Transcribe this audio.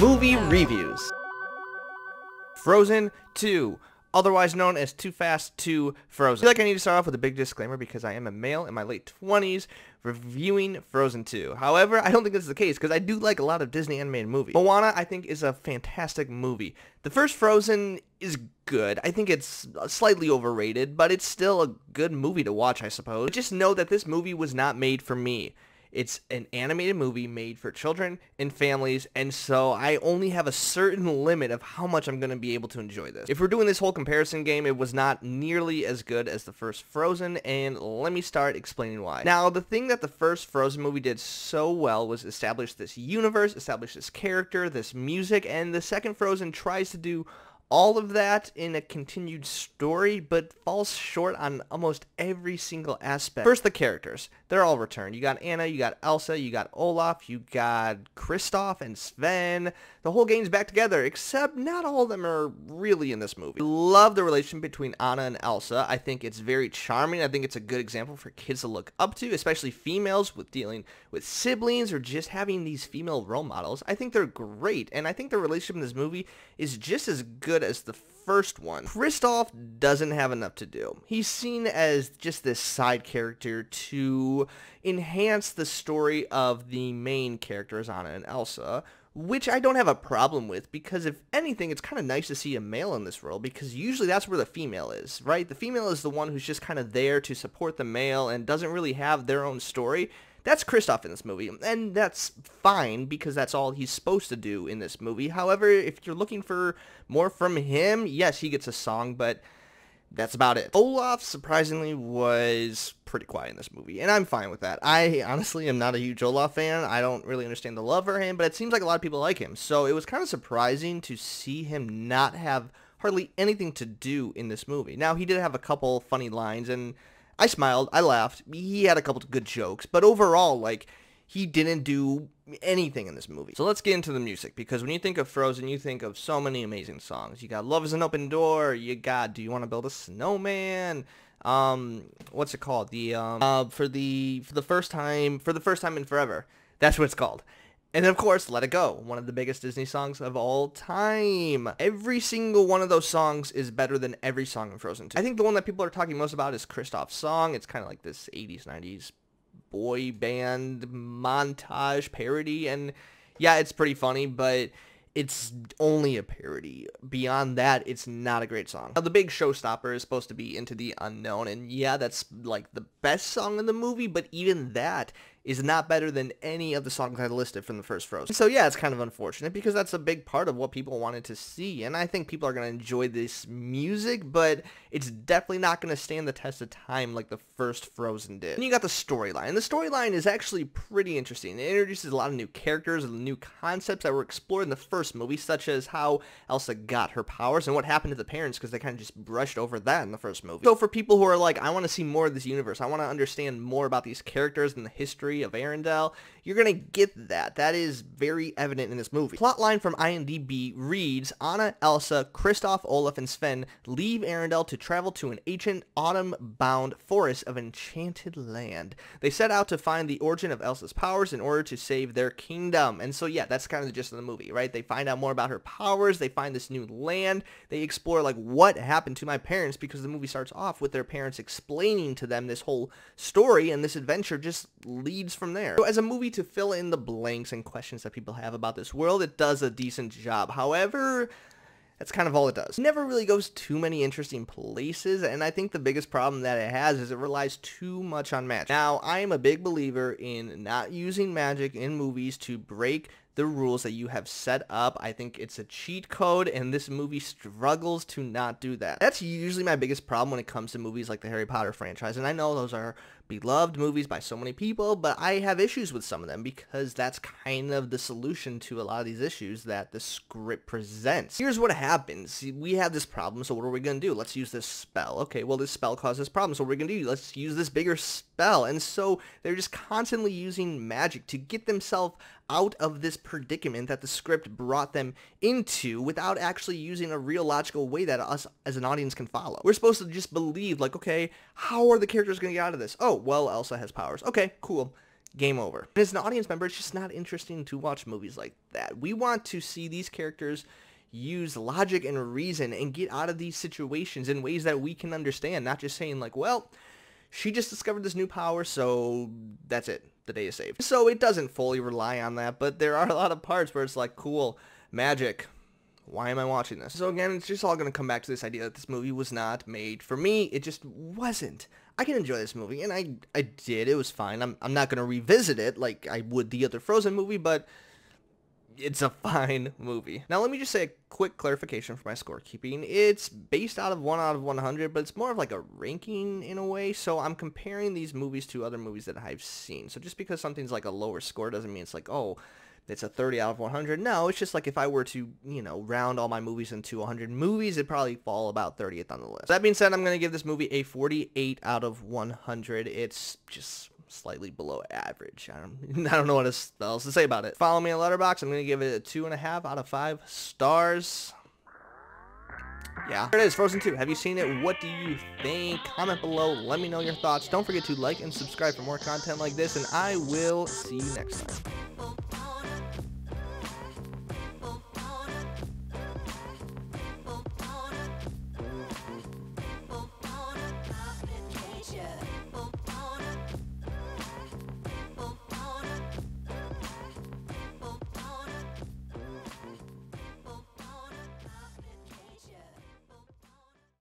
Movie reviews. Frozen 2, otherwise known as Too Fast 2 Frozen. I feel like I need to start off with a big disclaimer because I am a male in my late 20s reviewing Frozen 2. However, I don't think this is the case because I do like a lot of Disney animated movies. Moana, I think, is a fantastic movie. The first Frozen is good. I think it's slightly overrated, but it's still a good movie to watch, I suppose. Just know that this movie was not made for me. It's an animated movie made for children and families, and so I only have a certain limit of how much I'm going to be able to enjoy this. If we're doing this whole comparison game, it was not nearly as good as the first Frozen, and let me start explaining why. Now, the thing that the first Frozen movie did so well was establish this universe, establish this character, this music, and the second Frozen tries to do all of that in a continued story, but falls short on almost every single aspect. First, the characters. They're all returned. You got Anna, you got Elsa, you got Olaf, you got Kristoff and Sven. The whole game's back together, except not all of them are really in this movie. I love the relation between Anna and Elsa. I think it's very charming. I think it's a good example for kids to look up to, especially females with dealing with siblings or just having these female role models. I think they're great, and I think the relationship in this movie is just as good as the first one. Kristoff doesn't have enough to do. He's seen as just this side character to enhance the story of the main characters, Anna and Elsa, which I don't have a problem with because if anything, it's kind of nice to see a male in this role because usually that's where the female is, right? The female is the one who's just kind of there to support the male and doesn't really have their own story. That's Kristoff in this movie, and that's fine because that's all he's supposed to do in this movie. However, if you're looking for more from him, yes, he gets a song, but that's about it. Olaf, surprisingly, was pretty quiet in this movie, and I'm fine with that. I honestly am not a huge Olaf fan. I don't really understand the love for him, but it seems like a lot of people like him. So it was kind of surprising to see him not have hardly anything to do in this movie. Now, he did have a couple funny lines, and I smiled, I laughed. He had a couple good jokes, but overall, like, he didn't do anything in this movie. So let's get into the music, because when you think of Frozen, you think of so many amazing songs. You got Love is an Open Door, you got Do You Want to Build a Snowman, um, what's it called? The, um, uh, for the, for the first time, for the first time in forever. That's what it's called. And of course, Let It Go, one of the biggest Disney songs of all time. Every single one of those songs is better than every song in Frozen 2. I think the one that people are talking most about is Kristoff's song. It's kind of like this 80s, 90s boy band montage parody. And yeah, it's pretty funny, but it's only a parody. Beyond that, it's not a great song. Now, the big showstopper is supposed to be Into the Unknown, and yeah, that's like the best song in the movie, but even that is not better than any of the songs I listed from the first Frozen. So yeah, it's kind of unfortunate because that's a big part of what people wanted to see, and I think people are going to enjoy this music, but it's definitely not going to stand the test of time like the first Frozen did. And you got the storyline. The storyline is actually pretty interesting. It introduces a lot of new characters and new concepts that were explored in the first movie, such as how Elsa got her powers and what happened to the parents because they kind of just brushed over that in the first movie. So for people who are like, I want to see more of this universe, I want to understand more about these characters and the history of Arendelle, you're going to get that. That is very evident in this movie. Plotline from IMDb reads, Anna, Elsa, Kristoff, Olaf, and Sven leave Arendelle to travel to an ancient autumn-bound forest of enchanted land. They set out to find the origin of Elsa's powers in order to save their kingdom. And so yeah, that's kind of the gist of the movie, right? They find out more about her powers, they find this new land, they explore like what happened to my parents because the movie starts off with their parents explaining to them this whole story and this adventure just leads leads from there. So as a movie to fill in the blanks and questions that people have about this world, it does a decent job. However, that's kind of all it does. It never really goes too many interesting places, and I think the biggest problem that it has is it relies too much on magic. Now, I am a big believer in not using magic in movies to break the rules that you have set up. I think it's a cheat code, and this movie struggles to not do that. That's usually my biggest problem when it comes to movies like the Harry Potter franchise, and I know those are beloved movies by so many people, but I have issues with some of them because that's kind of the solution to a lot of these issues that the script presents. Here's what happens. We have this problem, so what are we going to do? Let's use this spell. Okay, well, this spell causes problems, so what are we going to do? Let's use this bigger spell. And so they're just constantly using magic to get themselves out of this predicament that the script brought them into without actually using a real logical way that us as an audience can follow. We're supposed to just believe like, okay, how are the characters going to get out of this? Oh, Oh, well, Elsa has powers. Okay, cool game over. And as an audience member, it's just not interesting to watch movies like that. We want to see these characters use logic and reason and get out of these situations in ways that we can understand, not just saying like, well, she just discovered this new power, so that's it. The day is saved. So it doesn't fully rely on that, but there are a lot of parts where it's like, cool, magic, why am I watching this? So again, it's just all going to come back to this idea that this movie was not made for me. It just wasn't. I can enjoy this movie, and I I did. It was fine. I'm, I'm not going to revisit it like I would the other Frozen movie, but it's a fine movie. Now let me just say a quick clarification for my scorekeeping. It's based out of 1 out of 100, but it's more of like a ranking in a way. So I'm comparing these movies to other movies that I've seen. So just because something's like a lower score doesn't mean it's like, oh, it's a 30 out of 100. No, it's just like if I were to, you know, round all my movies into 100 movies, it'd probably fall about 30th on the list. That being said, I'm going to give this movie a 48 out of 100. It's just slightly below average. I don't, I don't know what else to say about it. Follow me on Letterboxd. I'm going to give it a 2.5 out of 5 stars. Yeah. There it is, Frozen 2. Have you seen it? What do you think? Comment below. Let me know your thoughts. Don't forget to like and subscribe for more content like this, and I will see you next time.